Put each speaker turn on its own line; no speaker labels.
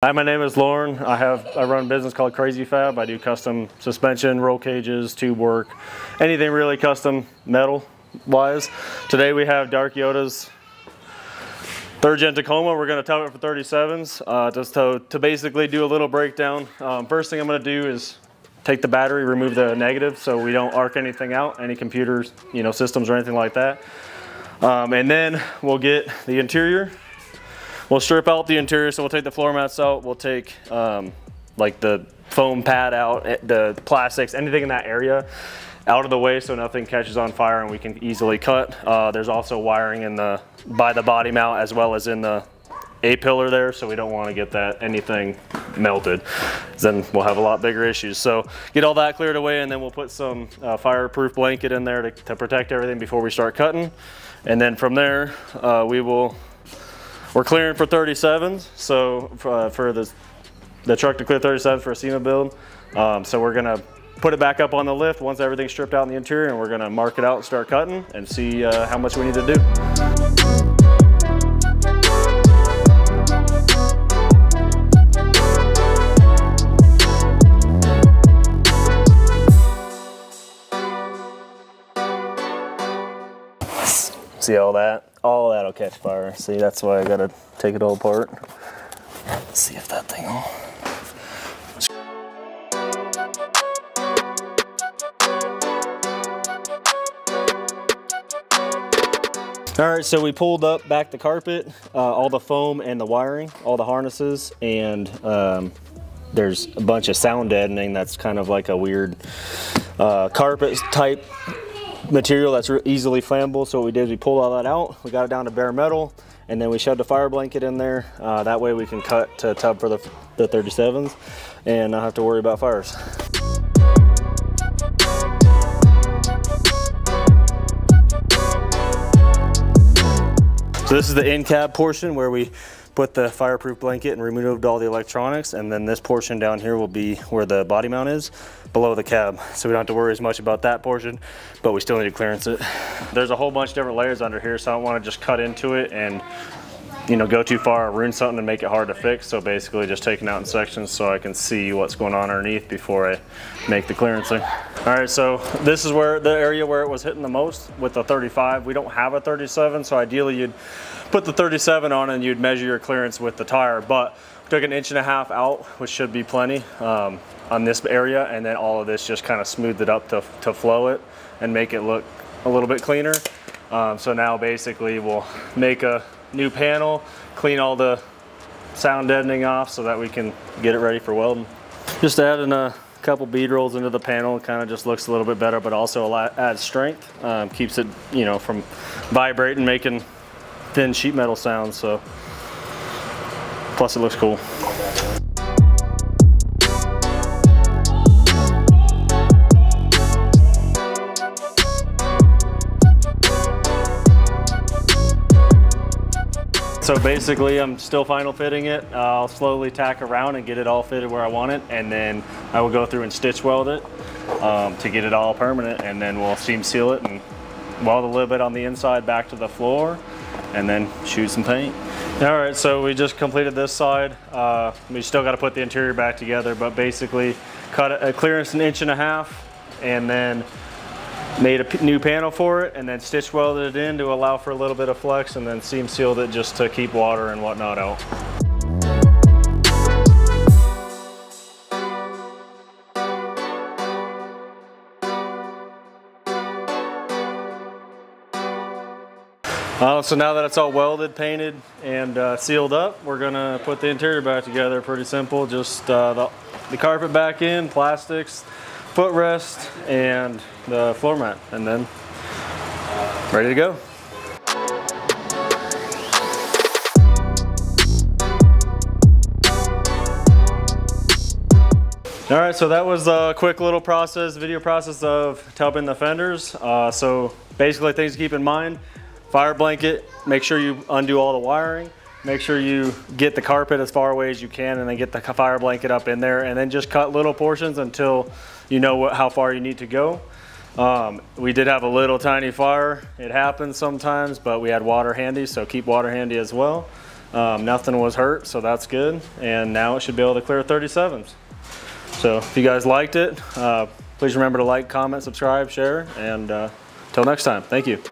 Hi, my name is Lauren. I have I run a business called Kreyzfab. I do custom suspension, roll cages, tube work, anything really custom metal wise. Today we have Dark Yota's third gen Tacoma. We're going to tow it for 37s uh, just to, to basically do a little breakdown. Um, first thing I'm going to do is take the battery, remove the negative so we don't arc anything out, any computers, you know, systems or anything like that. Um, and then we'll get the interior We'll strip out the interior, so we'll take the floor mats out. We'll take um, like the foam pad out, eh, the plastics, anything in that area out of the way so nothing catches on fire and we can easily cut. Uh, there's also wiring in the by the body mount as well as in the A pillar there, so we don't want to get that anything melted. Then we'll have a lot bigger issues. So get all that cleared away and then we'll put some uh, fireproof blanket in there to, to, protect everything before we start cutting. And then from there, uh, we will we're clearing for 37s, so uh, for the, the truck to clear 37 for a SEMA build. Um, so we're gonna put it back up on the lift once everything's stripped out in the interior and we're gonna mark it out and start cutting and see uh, how much we need to do. See all that? All that'll catch fire. See, that's why I gotta take it all apart. Let's see if that thing will. All right, so we pulled up back the carpet, uh, all the foam and the wiring, all the harnesses, and um, there's a bunch of sound deadening that's kind of like a weird uh, carpet type material that's easily flammable. So what we did is we pulled all that out, we got it down to bare metal, and then we shoved a fire blanket in there. Uh, that way we can cut to tub for the, the 37s and not have to worry about fires. So this is the in cab portion where we put the fireproof blanket and removed all the electronics and then this portion down here will be where the body mount is below the cab. So we don't have to worry as much about that portion but we still need to clearance it. There's a whole bunch of different layers under here so I don't want to just cut into it and you know go too far ruin something and make it hard to fix so basically just taking out in sections so I can see what's going on underneath before I make the clearancing all right so this is where the area where it was hitting the most with the 35 we don't have a 37 so ideally you'd put the 37 on and you'd measure your clearance with the tire. But took an inch and a half out, which should be plenty um, on this area. And then all of this just kind of smoothed it up to, to flow it and make it look a little bit cleaner. Um, so now basically we'll make a new panel, clean all the sound deadening off so that we can get it ready for welding. Just adding a couple bead rolls into the panel, kind of just looks a little bit better, but also a lot, adds strength, um, keeps it, you know, from vibrating, making thin sheet metal sounds so plus it looks cool. So basically I'm still final fitting it. I'll slowly tack around and get it all fitted where I want it and then I will go through and stitch weld it um, to get it all permanent and then we'll seam seal it and weld a little bit on the inside back to the floor and then shoot some paint. All right, so we just completed this side. Uh, we still got to put the interior back together, but basically cut a clearance an inch and a half and then made a new panel for it and then stitch welded it in to allow for a little bit of flex and then seam sealed it just to keep water and whatnot out. Uh, so now that it's all welded, painted, and uh, sealed up, we're gonna put the interior back together. Pretty simple, just uh, the, the, carpet back in, plastics, footrest, and the floor mat, and then ready to go. All right, so that was a quick little process, video process of tubbing the fenders. Uh, so basically things to keep in mind, Fire blanket, make sure you undo all the wiring. Make sure you get the carpet as far away as you can and then get the fire blanket up in there and then just cut little portions until you know what, how far you need to go. Um, we did have a little tiny fire. It happens sometimes, but we had water handy, so keep water handy as well. Um, nothing was hurt, so that's good. And now it should be able to clear 37s. So if you guys liked it, uh, please remember to like, comment, subscribe, share, and uh, until next time, thank you.